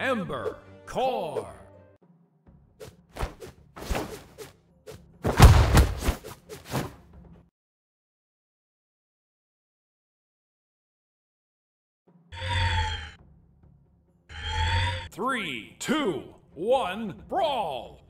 Ember Core. Three, two, one, brawl!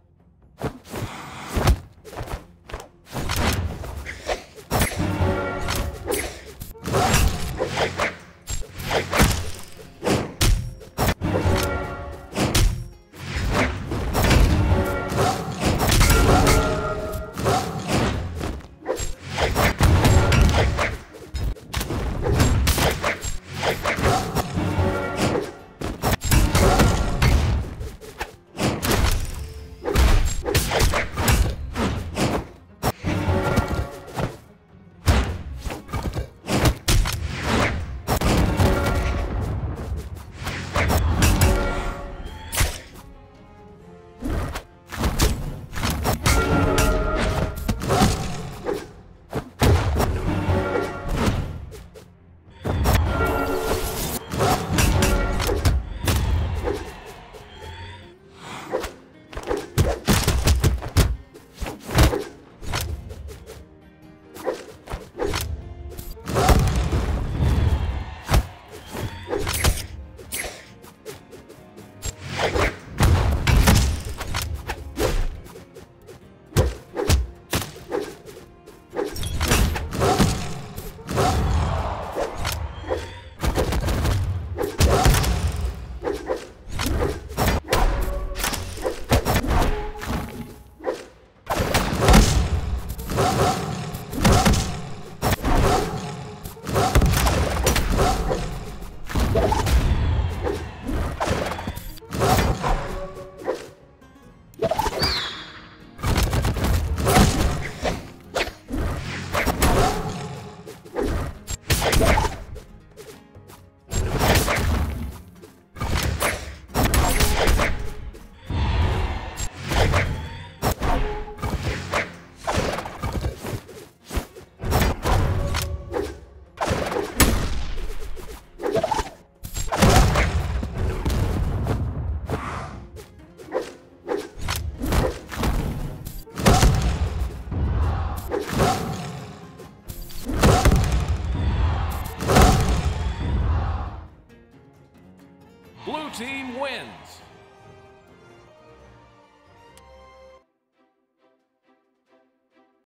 team wins.